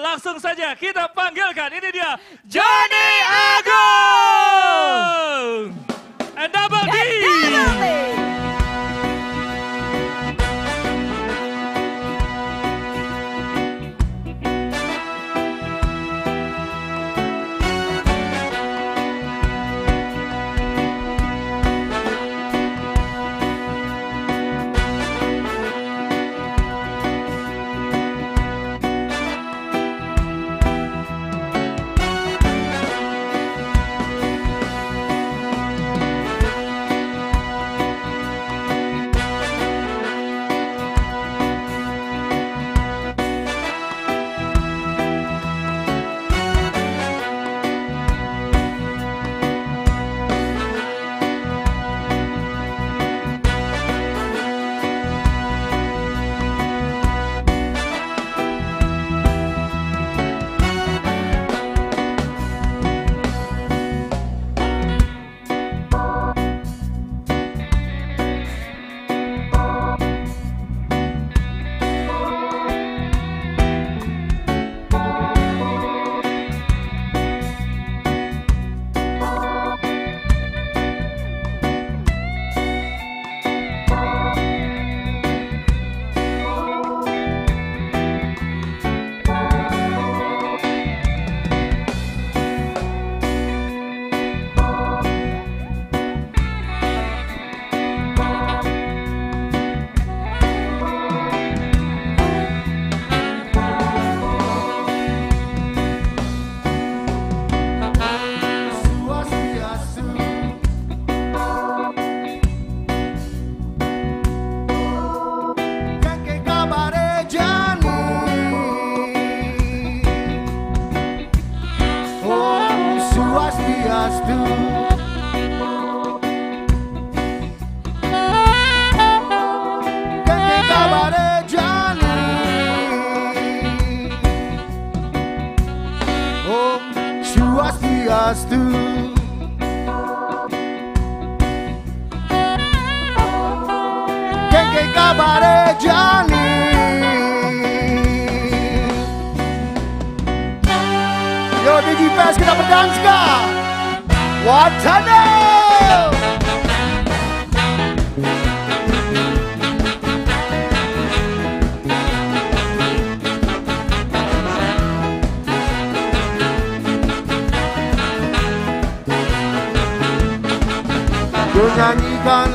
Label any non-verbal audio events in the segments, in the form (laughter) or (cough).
langsung saja kita panggilkan. Ini dia Johnny Agung! And Double D.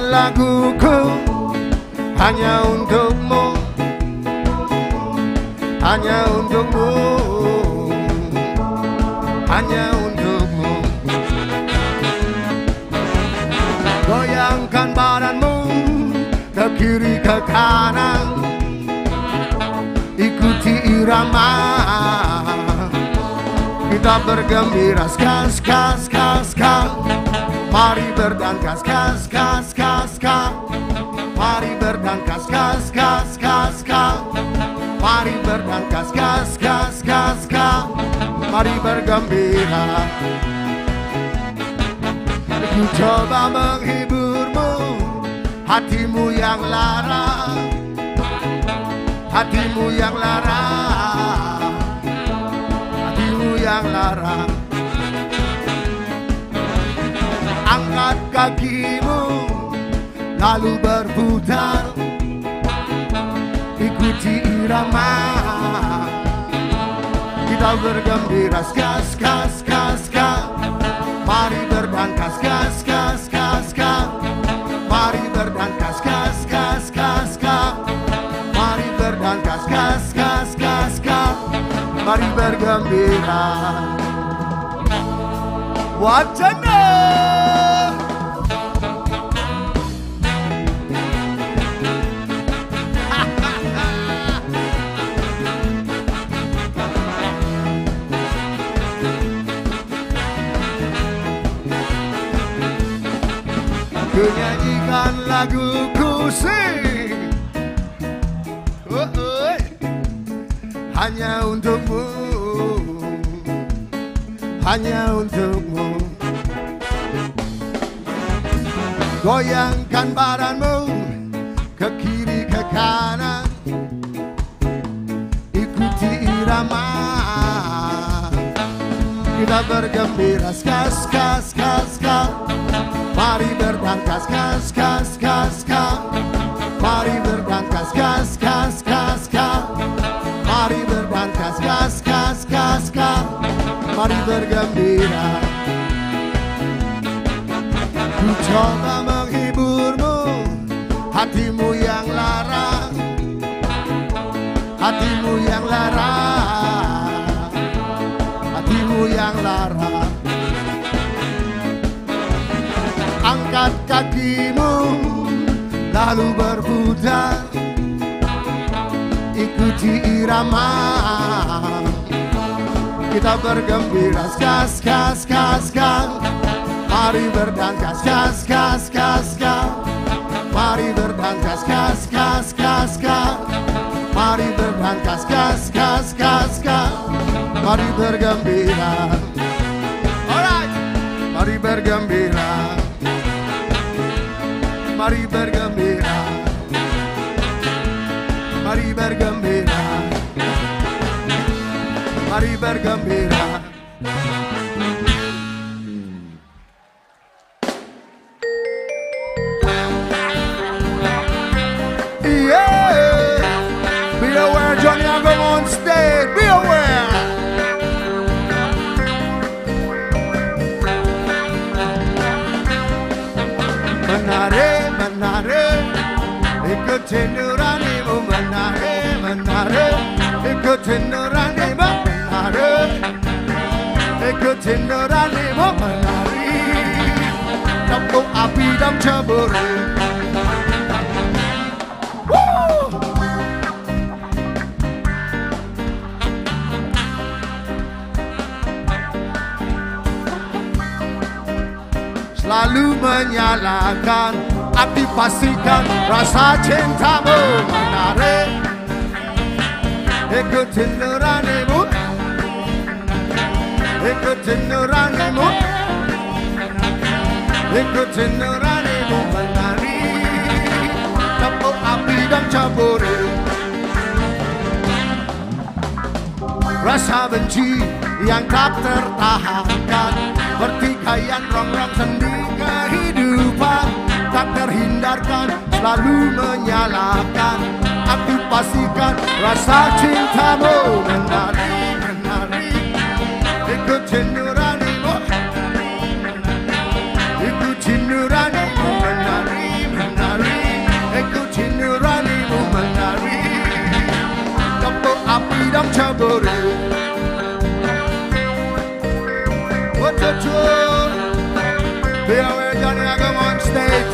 laguku hanya untukmu Hanya untukmu Hanya untukmu. Goyangkan badanmu ke kiri ke kanan Ikuti irama. Kita bergembira ska ska ska ska Mari berdansa ska ska ska Mari berdansa ska ska ska ska. Mari berdansa ska ska ska ska. Mari bergembira. Ku coba menghiburmu Hatimu yang lara. Hatimu yang lara. Hatimu yang lara. Angkat kakimu Lalu berputar Ikuti irama. Kita bergembira ska ska ska ska Mari berdansa ska ska ska ska Mari berdansa ska ska ska ska Mari berdansa ska ska ska ska Mari bergembira. Wacana laguku sing. Oh, oh. Hanya untukmu. Hanya untukmu. Goyangkan badanmu Ke kiri ke kanan. Ikuti irama. Kita bergembira ska ska ska ska Mari berdangkas ska ska Mari bergembira. Ku coba menghiburmu Hatimu yang lara Hatimu yang lara Hatimu yang lara Angkat kakimu Lalu berputar. Ikuti irama Kita bergembira ska ska ska ska Mari berdangkas ska ska ska ska Mari berdangkas ska ska ska ska Mari berdangkas ska ska ska ska Mari bergembira Alright Mari bergembira Mari bergembira Mari bergembira mari bergembira Yeah. Be aware Johnny on Be aware. Manare, manare. Ikut tindur animu Menari, menari Ikutin nuranimu menari, menari Ikutin nuranimu menari Ikutin nuranimu menari Tepuk api dan cemburu Woo! Selalu menyalakan Api pastikan rasa cintamu menarik Ikutin nuranimu Rasa benci yang tak tertahankan. Pertikaian rongrong sendi kehidupan. Tak terhindarkan selalu menyalakan. Aku pastikan rasa cintamu menari Ikutin nuranimu Ikutin nuranimu menari menari Ikutin nuranimu menari Tepuk api dan caburi Betul Biar Johnny Agam on stage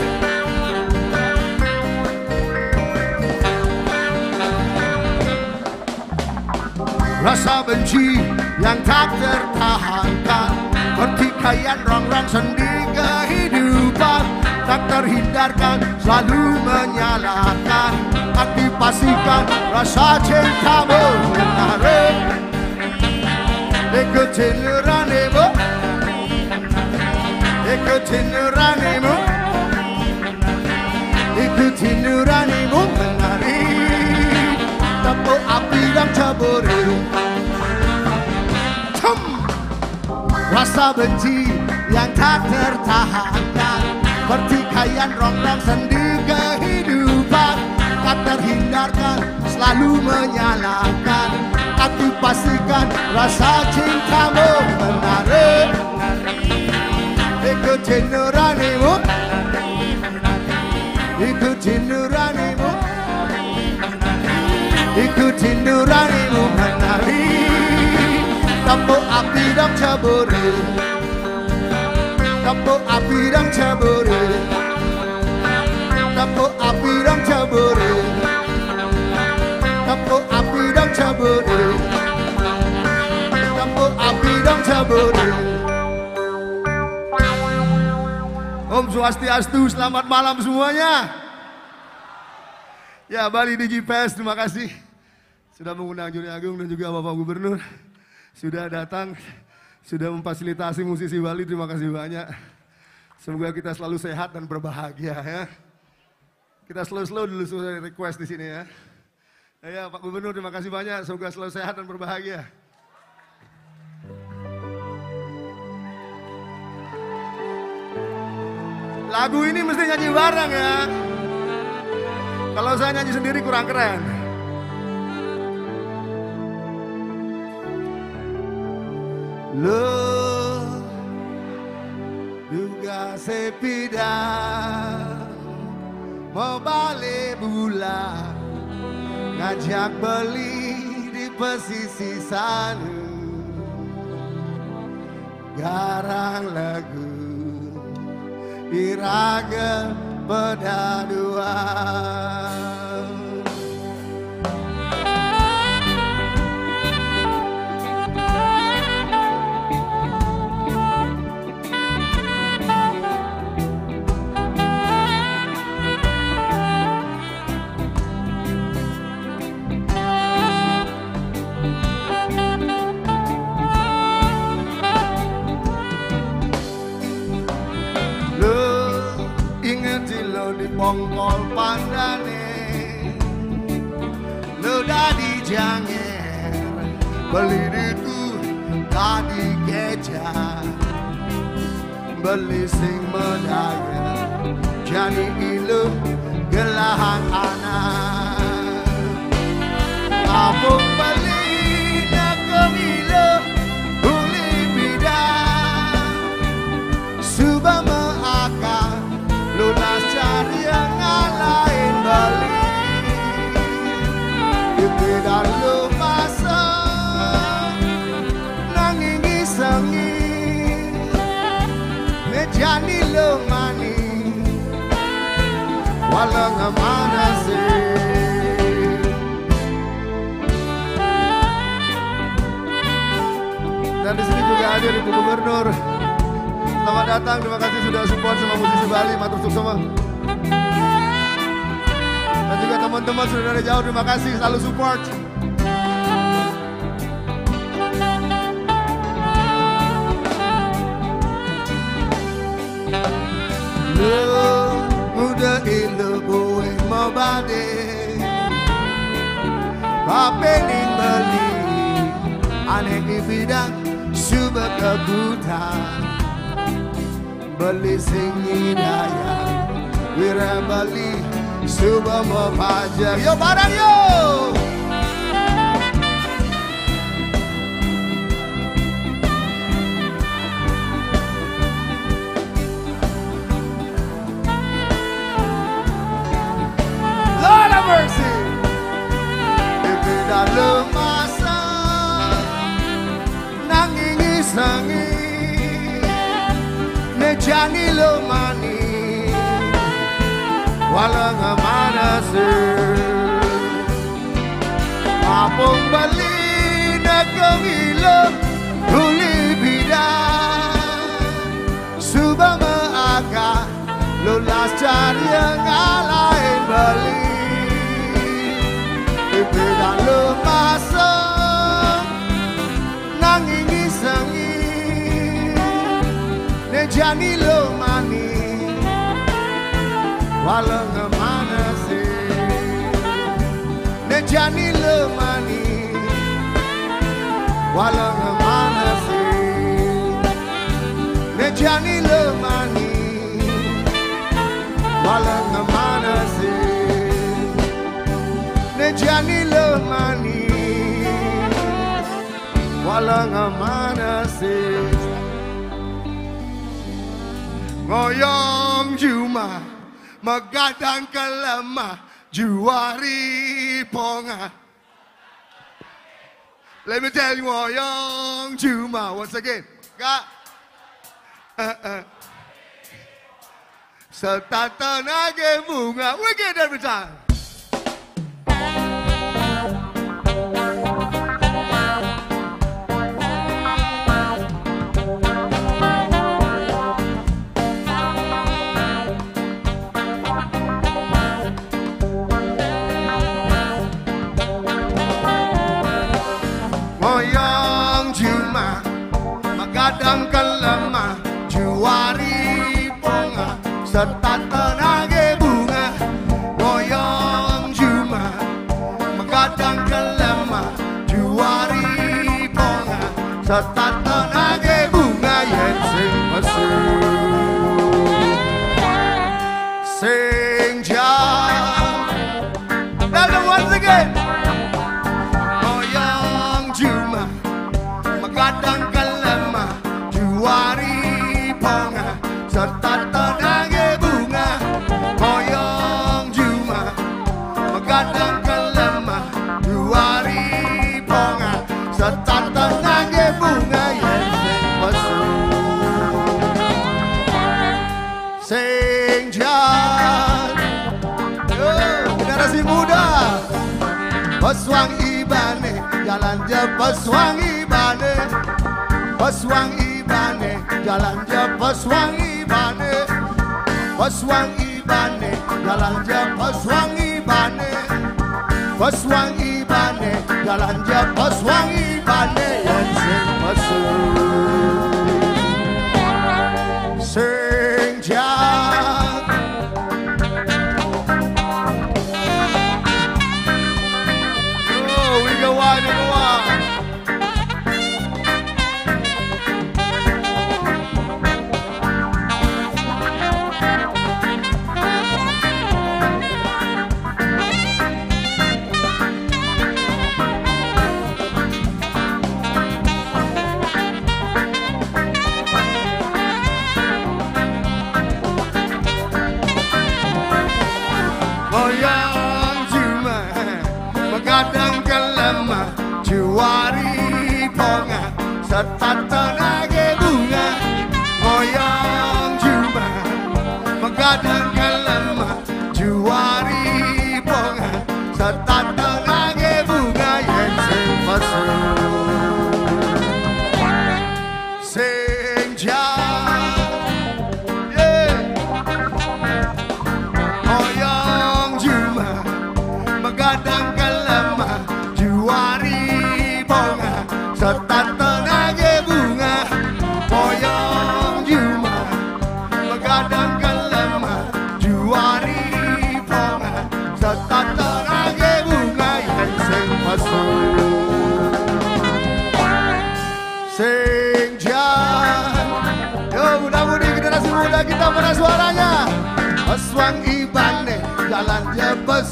Rasa benci yang tak tertahankan Pertikaian rongrong sendi kehidupan Tak terhindarkan selalu menyalakan. Aku pastikan rasa cintamu menarik Ikutin nuranimu Ikutin nuranimu Ikutin nuranimu menari. Tepuk api dan caburi Rasa benci yang tak tertahankan. Pertikaian rongrong sendi kehidupan Tak terhindarkan selalu menyalakan. Aku pastikan rasa cintamu menarik. Ikutin nuranimu Ikutin nuranimu Ikutin nuranimu caburi Tepuk api dan caburi Tepuk api dan caburi Tepuk api dan caburi Tepuk api dan caburi Om Swastiastu, selamat malam semuanya. Ya, Bali DigiPes, terima kasih. Sudah mengundang Juri Agung dan juga Bapak Gubernur. Sudah datang, sudah memfasilitasi musisi Bali. Terima kasih banyak. Semoga kita selalu sehat dan berbahagia ya. Kita slow-slow dulu request di sini ya. Ya Pak Gubernur terima kasih banyak. Semoga selalu sehat dan berbahagia. Lagu ini mesti nyanyi bareng ya. Kalau saya nyanyi sendiri kurang keren. Lo juga sepida mau balik bulan. Ngajak beli di pesisi sana. Garang lagu iraga pedaduan janger Beli diku tadi kejar Beli sing medaya Jadi ilu gelahan anak. Abung beli Walang mana sih Dan di sini juga hadir Ibu Gubernur Selamat datang, terima kasih sudah support sama musisi Bali, matur semua. Dan juga teman-teman sudah dari jauh, terima kasih selalu support. Lu rappelling the league ane ibida suba kakuta bali singina ya wirabali suba mafaja yo barang yo Nejani lo mani Walang mana Apong bali na kangilo Huli bidang Subang maaga Lulas cari yang lain bali. Ibidang lumasang Nejani lo mani Walang mana Nejani lo mani Walang mana Nejani lo mani Walang mana Nejani lo mani Walang mana Ngoyong Juma Magadang kalama Juari ponga. Let me tell you Ngoyong Juma Once again. Kak uh, uh. Serta tenaga bunga We get every time Jalan je peswang ibane Peswang ibane Jalan je peswang ibane Peswang ibane Jalan je peswang ibane Yang sing pesu Juari ponga Serta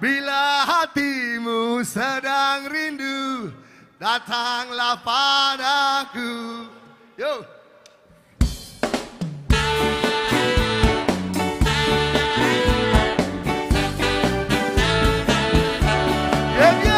Bila hatimu sedang rindu Datanglah padaku Yo Yeah, yeah.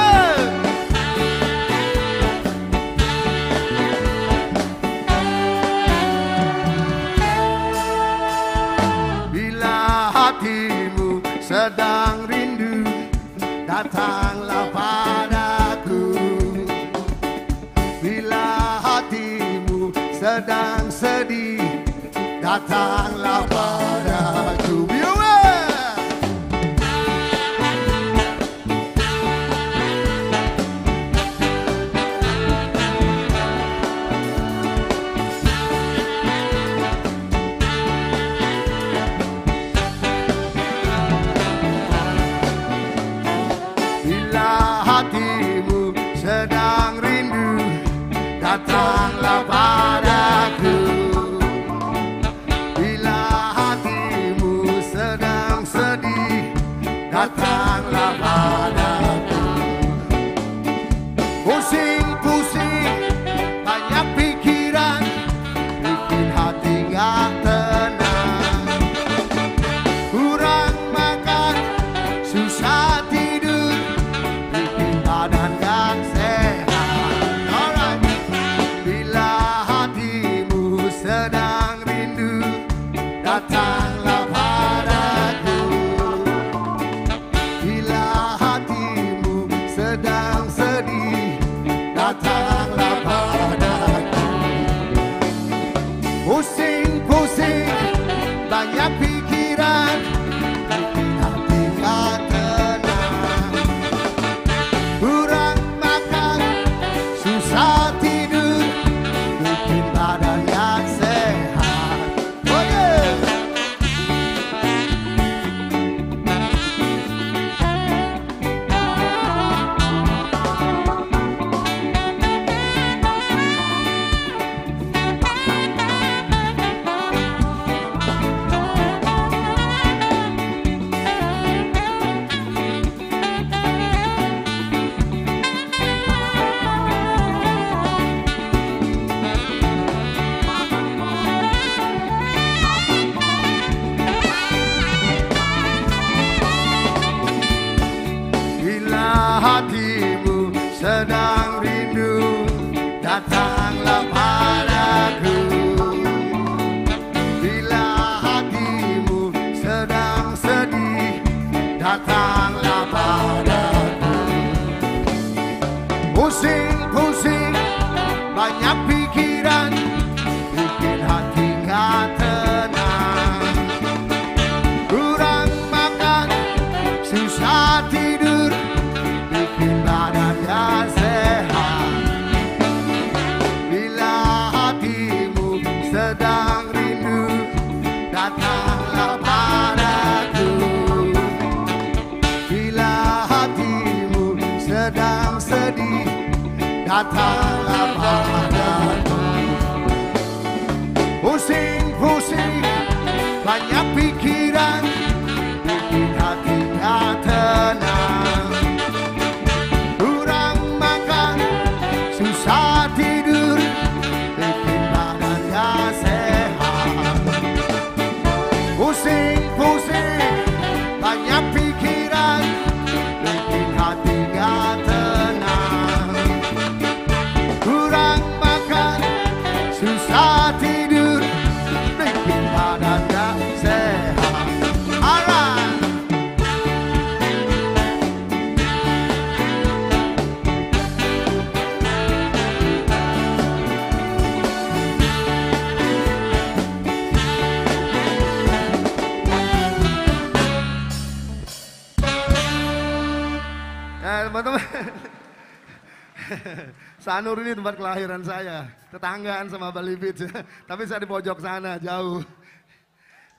Sanur ini tempat kelahiran saya, tetanggaan sama Bali Beach. (laughs) Tapi saya di pojok sana, jauh.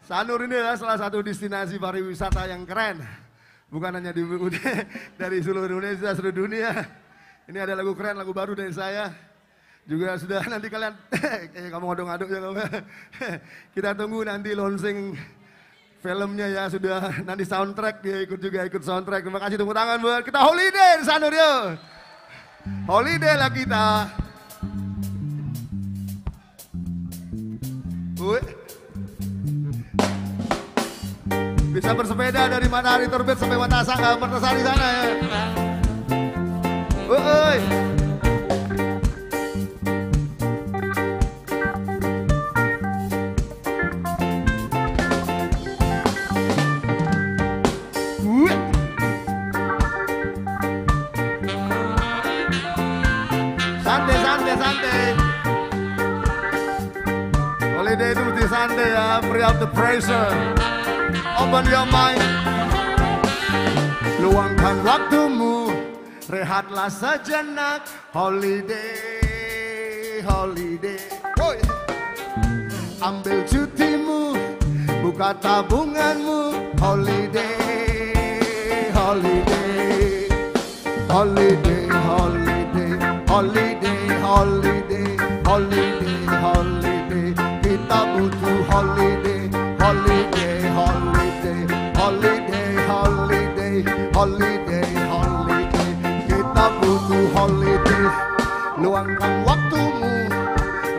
Sanur ini adalah salah satu destinasi pariwisata yang keren. Bukan hanya di (laughs) dari seluruh Indonesia, seluruh dunia. Ini ada lagu keren, lagu baru dari saya. Juga sudah (laughs) nanti kalian, eh kamu ngaduk-ngaduk ya kamu. Kita tunggu nanti launching filmnya ya sudah nanti soundtrack dia ikut juga ikut soundtrack. Terima kasih tepuk tangan buat kita holiday di Sanur yuk. Holiday lah kita. Wih. Bisa bersepeda dari matahari terbit sampai matahari matahari sana ya. Woi. Santai, santai, santai. Holiday itu mesti santai ya, free of the pressure. Open your mind. Luangkan waktumu, rehatlah sejenak. Holiday, holiday. Woi. Ambil cutimu, buka tabunganmu. Holiday, holiday. Holiday, holiday, holiday, holiday, holiday, holiday. Kita butuh holiday, holiday, holiday, holiday, holiday, holiday, holiday. Kita butuh holiday. Luangkan waktumu,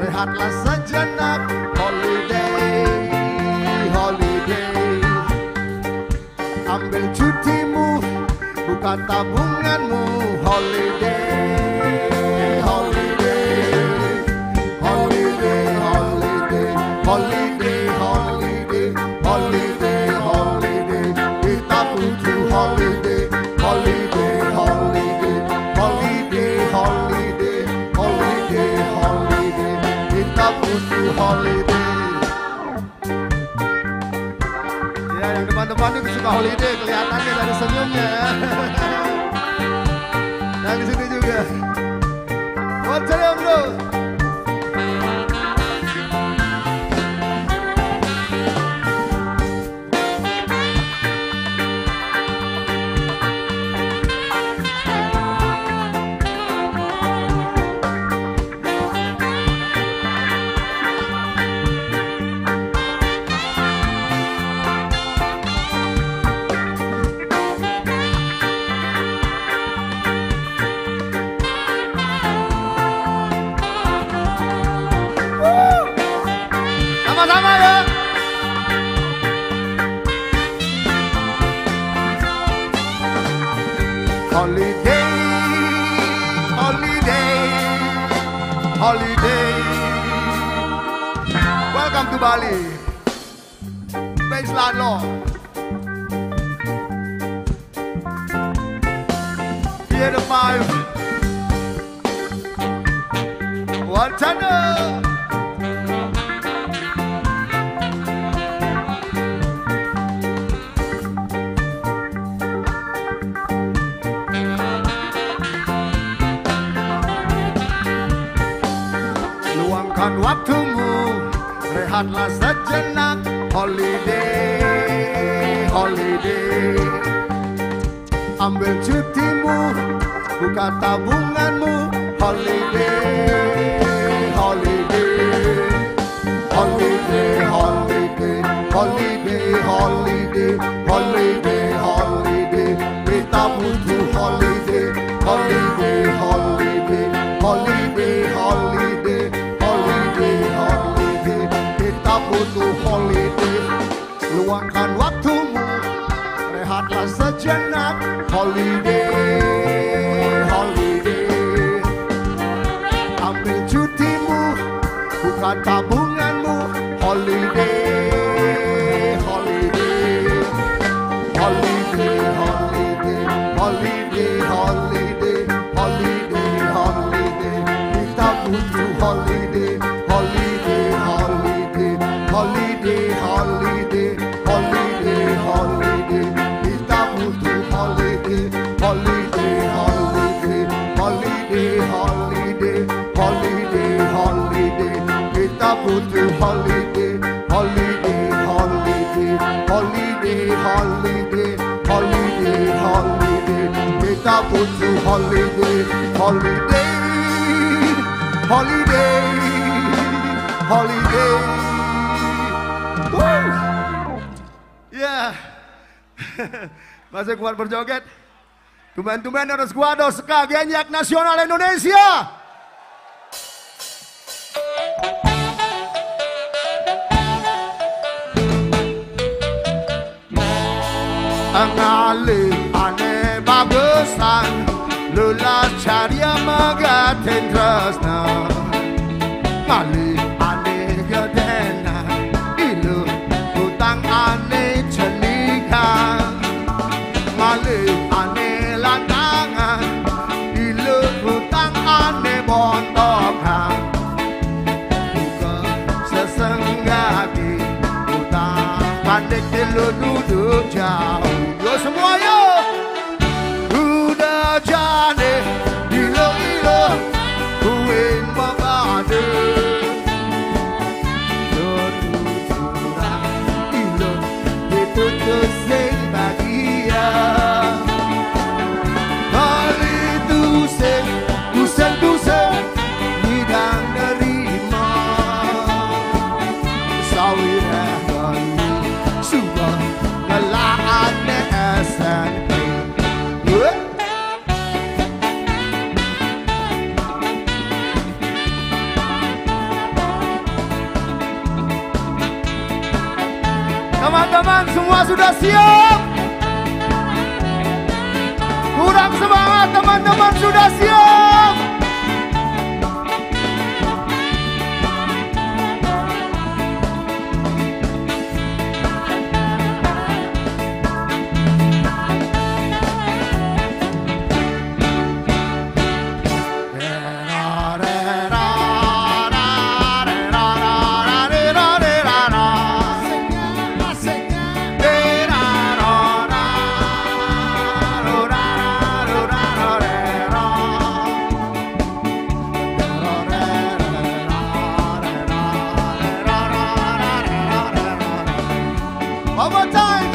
rehatlah sejenak. Holiday, holiday. Ambil cutimu, buka tabunganmu Holiday, holiday Holiday, holiday Holiday, Kita butuh holiday Holiday, holiday Holiday, holiday Holiday, holiday Kita butuh holiday Ya, yang depan-depan ini suka holiday kelihatannya dari senyumnya ya. Di sini juga. What's up, bro? Lupakanlah sejenak holiday, holiday. Ambil cutimu, buka tabung luangkan waktumu. Rehatlah sejenak. Holiday holiday. Ambil cutimu. Bukan tabung. holiday, holiday, holiday, holiday, holiday, holiday, holiday. Holiday, holiday, holiday, holiday. (laughs) Masih kuat berjoget. Tumben-tumben harus gua dos kagenyak nasional Indonesia. ang alim ane bagusan lula charya magatin trust now of a time.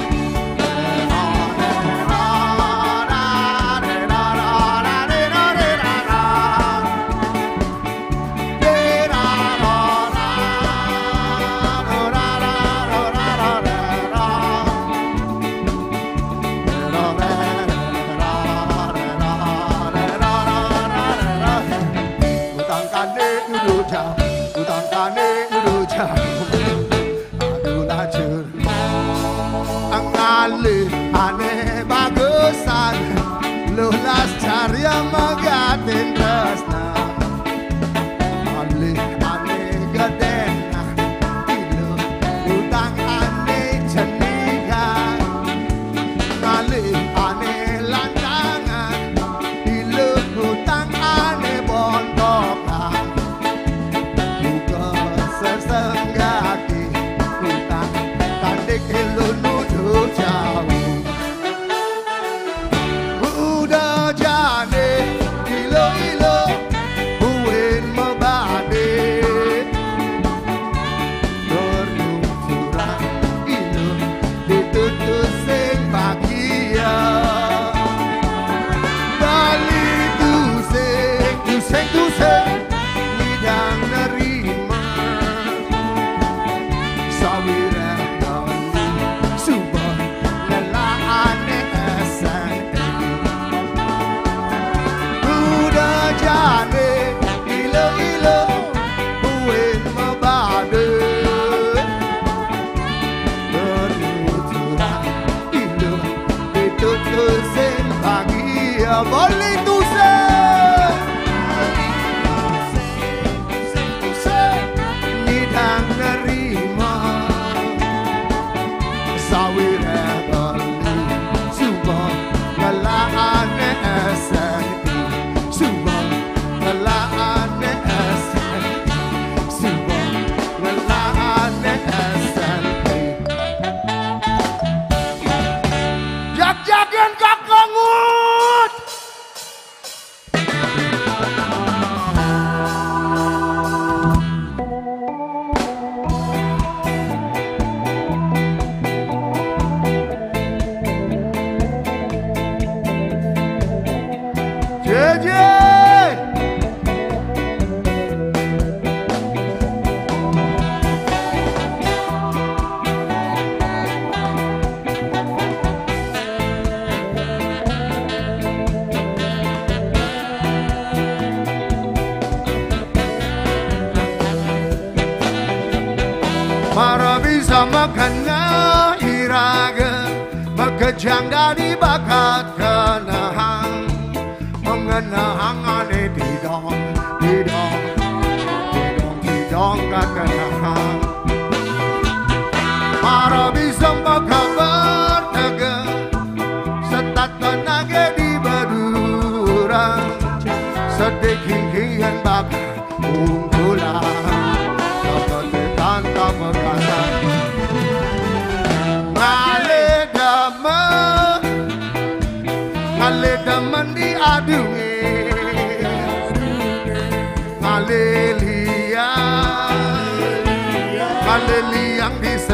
yeah.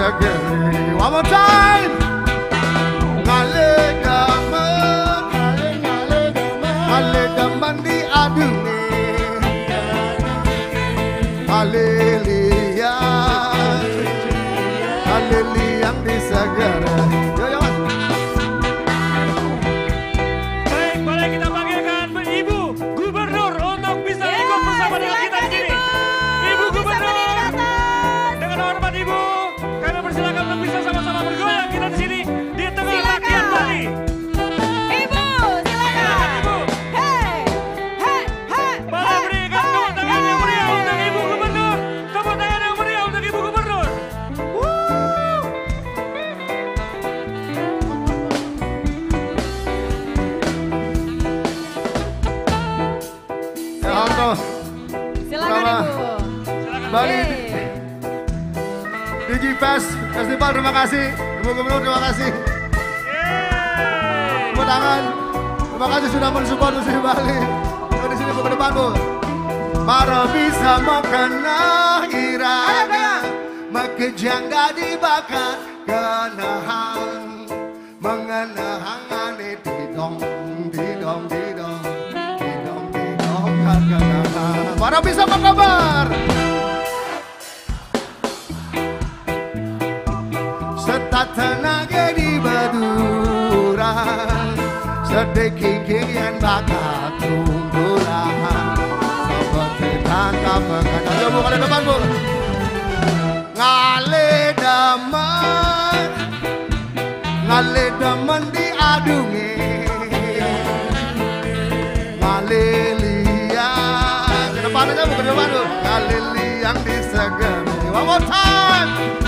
Disegeri One more time Haleluya Haleluya yang disegera Makejang di bakat kenahang Mengenahang ane didong Didong didong Didong didong kenahang Para bisa apa kabar? Tenaga di baduran Sedikit bakat tunggulan Daman diadungi Ngale liang Ke depan Ngale liang disegani One more time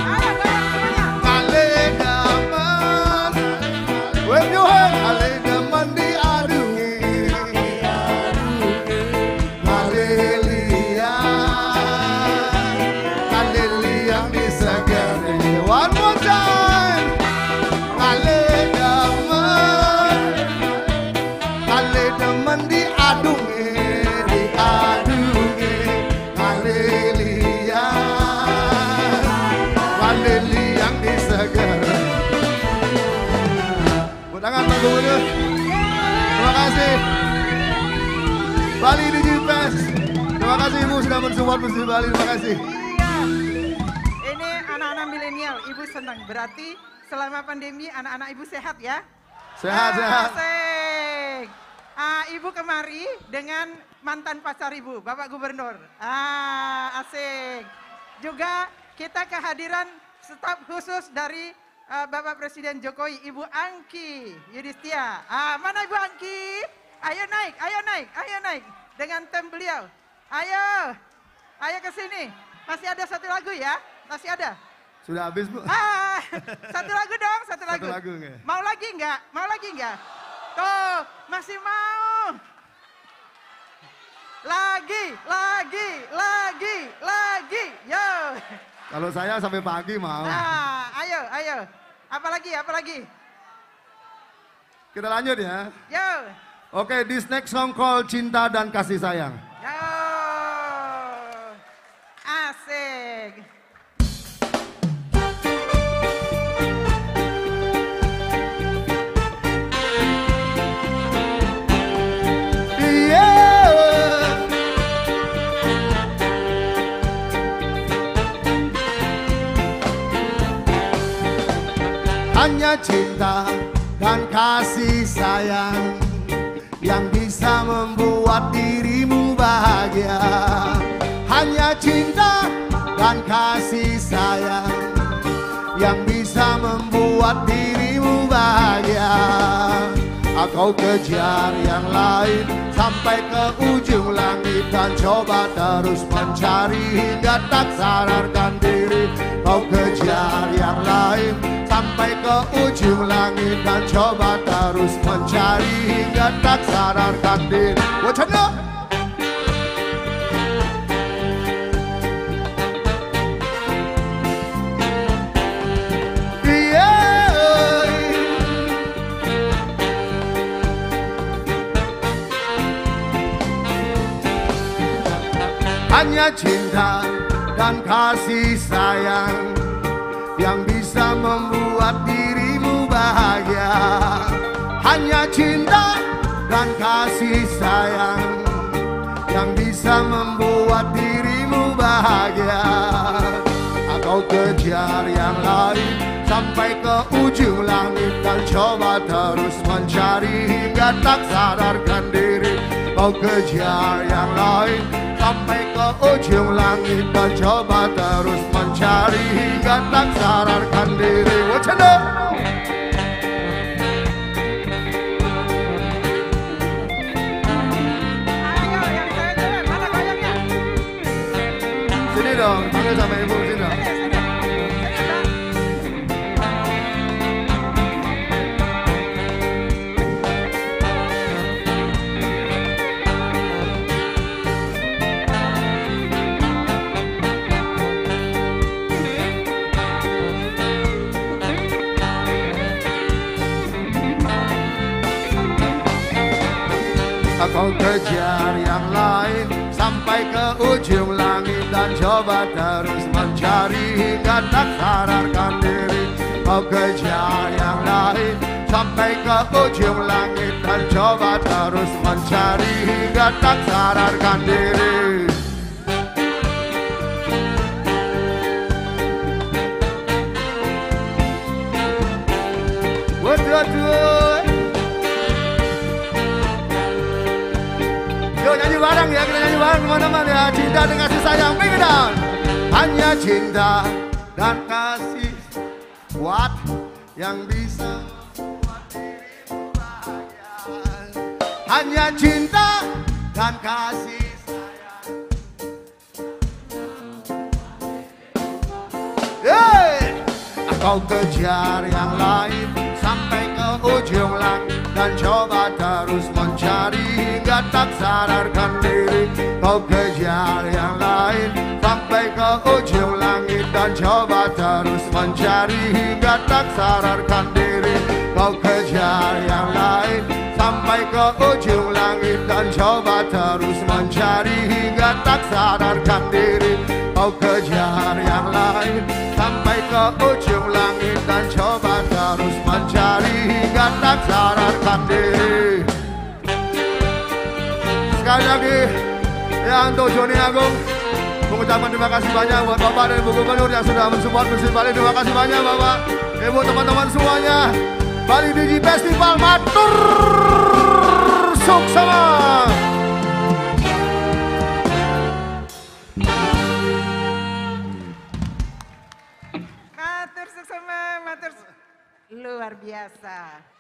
kasih Ibu sudah mensupport musik Bali Terima kasih Iya. Ini anak-anak milenial, ibu senang. Berarti selama pandemi anak-anak ibu sehat ya? Sehat Ah, sehat Asik. Ah, ibu kemari dengan mantan pacar ibu, Bapak Gubernur. Ah, asik. Juga kita kehadiran staf khusus dari ah, Bapak Presiden Jokowi, Ibu Angki Yudhistia. Ah, mana Ibu Angki? Ayo naik, ayo naik, ayo naik dengan tim beliau. Ayo, ayo ke sini. Masih ada satu lagu ya? Masih ada? Sudah habis Bu Ah, satu lagu dong, satu lagu. Satu lagu nggak? Mau lagi nggak? Mau lagi nggak? Tuh, masih mau. Lagi, lagi, lagi, lagi. Yo. Kalau saya sampai pagi mau Nah, ayo, ayo. Apa lagi? Apa lagi? Kita lanjut ya Yo. Oke this next song called Cinta dan Kasih Sayang Hanya cinta dan kasih sayang Yang bisa membuat dirimu bahagia Hanya cinta dan kasih sayang yang bisa membuat dirimu bahagia. Kau kejar yang lain sampai ke ujung langit dan coba terus mencari hingga tak sadarkan diri. Kau kejar yang lain sampai ke ujung langit dan coba terus mencari hingga tak sadarkan diri. Wacana. Hanya cinta dan kasih sayang yang bisa membuat dirimu bahagia. Hanya cinta dan kasih sayang yang bisa membuat dirimu bahagia. Atau kejar yang lain sampai ke ujung langit dan coba terus mencari hingga tak sadarkan diri. Kau kejar yang lain sampai ke ujung langit dan coba terus mencari hingga tak sadarkan diri. Kau kejar yang lain sampai ke ujung langit dan coba terus mencari hingga tak sadarkan diri. Kau kejar yang lain sampai ke ujung langit dan coba terus mencari hingga tak sadarkan diri. Bareng ya, kita nyanyi bareng teman-teman ya Cinta dan kasih sayang, bring down Hanya cinta dan kasih What? Yang bisa membuat dirimu bahagia Hanya cinta dan kasih sayang Hey! Kau kejar yang lain sampai ke ujung langit dan coba terus mencari hingga tak sadarkan diri. Kau kejar yang lain sampai ke ujung langit dan coba terus mencari hingga tak sadarkan diri. Kau kejar yang lain sampai ke ujung langit dan coba terus mencari hingga tak sadarkan diri. Kau kejar yang lain sampai ke ujung langit dan coba terus mencari hingga tak sadarkan diri. Sekali lagi, ya untuk Joni Agung mengucapkan terima kasih banyak buat Bapak dan Ibu Gubernur yang sudah mensupport Musik Bali. Terima kasih banyak Bapak, Ibu, teman-teman semuanya. Bali Digi Festival Matur Suksama. Matur suksema, matur. Luar biasa.